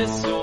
this.